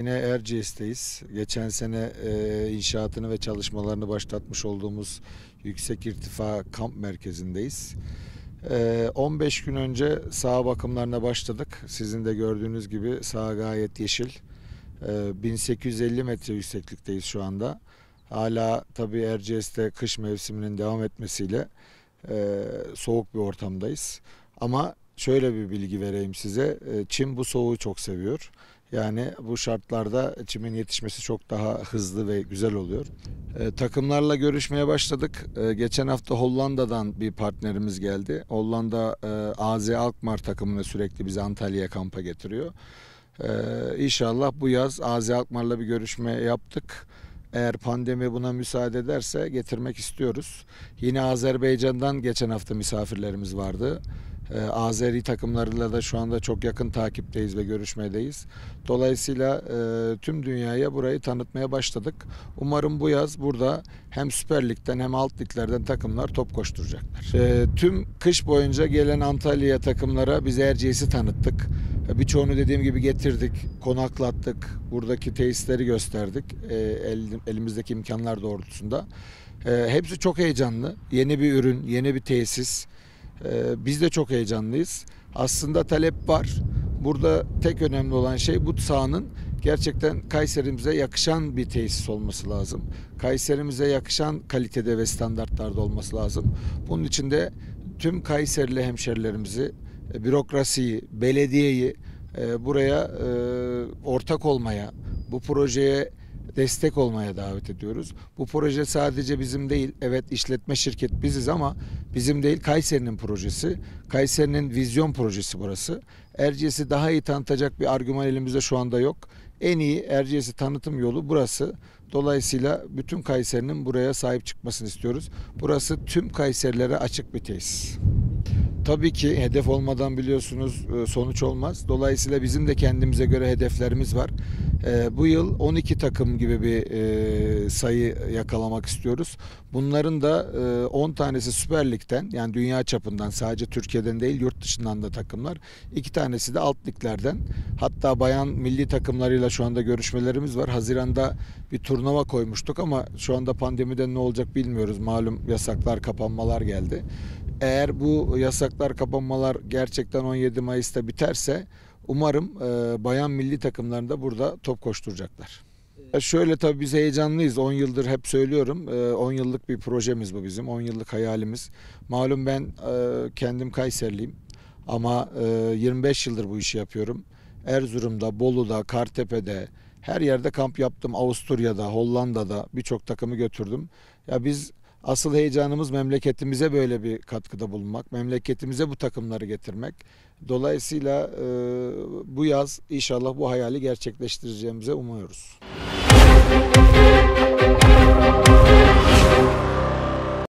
Yine Erciyes'teyiz. Geçen sene e, inşaatını ve çalışmalarını başlatmış olduğumuz yüksek irtifa kamp merkezindeyiz. E, 15 gün önce saha bakımlarına başladık. Sizin de gördüğünüz gibi saha gayet yeşil. E, 1850 metre yükseklikteyiz şu anda. Hala tabii Erciyes'te kış mevsiminin devam etmesiyle e, soğuk bir ortamdayız. Ama şöyle bir bilgi vereyim size. E, Çin bu soğuğu çok seviyor. Yani bu şartlarda çimin yetişmesi çok daha hızlı ve güzel oluyor. E, takımlarla görüşmeye başladık. E, geçen hafta Hollanda'dan bir partnerimiz geldi. Hollanda e, AZ Alkmaar takımını sürekli bizi Antalya'ya kampa getiriyor. E, inşallah bu yaz AZ Alkmaar'la bir görüşme yaptık. Eğer pandemi buna müsaade ederse getirmek istiyoruz. Yine Azerbaycan'dan geçen hafta misafirlerimiz vardı. Ee, Azeri takımlarıyla da şu anda çok yakın takipteyiz ve görüşmedeyiz. Dolayısıyla e, tüm dünyaya burayı tanıtmaya başladık. Umarım bu yaz burada hem Süper Lig'den hem alt liglerden takımlar top koşturacaklar. E, tüm kış boyunca gelen Antalya takımlara biz Erciyes'i tanıttık. E, birçoğunu dediğim gibi getirdik, konaklattık, buradaki tesisleri gösterdik e, el, elimizdeki imkanlar doğrultusunda. Hepsi çok heyecanlı. Yeni bir ürün, yeni bir tesis. Ee, biz de çok heyecanlıyız. Aslında talep var. Burada tek önemli olan şey bu sahanın gerçekten Kayserimize yakışan bir tesis olması lazım. Kayserimize yakışan kalitede ve standartlarda olması lazım. Bunun için de tüm Kayserili hemşerilerimizi, e, bürokrasiyi, belediyeyi e, buraya e, ortak olmaya, bu projeye destek olmaya davet ediyoruz. Bu proje sadece bizim değil. Evet işletme şirket biziz ama bizim değil Kayseri'nin projesi. Kayseri'nin vizyon projesi burası. Erciyes'i daha iyi tanıtacak bir argüman elimizde şu anda yok. En iyi Erciyes'i tanıtım yolu burası. Dolayısıyla bütün Kayseri'nin buraya sahip çıkmasını istiyoruz. Burası tüm Kayserilere açık bir tesis. Tabii ki hedef olmadan biliyorsunuz e, sonuç olmaz. Dolayısıyla bizim de kendimize göre hedeflerimiz var. E, bu yıl 12 takım gibi bir e, sayı yakalamak istiyoruz. Bunların da 10 tanesi Süper Lig'den yani dünya çapından sadece Türkiye'den değil yurt dışından da takımlar. İki tanesi de alt liglerden. Hatta bayan milli takımlarıyla şu anda görüşmelerimiz var. Haziranda bir turnuva koymuştuk ama şu anda pandemiden ne olacak bilmiyoruz. Malum yasaklar, kapanmalar geldi. Eğer bu yasaklar, kapanmalar gerçekten 17 Mayıs'ta biterse umarım e, bayan milli takımlarında burada top koşturacaklar. E, şöyle tabii biz heyecanlıyız. 10 yıldır hep söylüyorum. 10 e, yıllık bir projemiz bu bizim. 10 yıllık hayalimiz. Malum ben e, kendim Kayserliyim. Ama e, 25 yıldır bu işi yapıyorum. Erzurum'da, Bolu'da, Kartepe'de her yerde kamp yaptım. Avusturya'da, Hollanda'da birçok takımı götürdüm. Ya biz Asıl heyecanımız memleketimize böyle bir katkıda bulunmak, memleketimize bu takımları getirmek. Dolayısıyla e, bu yaz inşallah bu hayali gerçekleştireceğimize umuyoruz.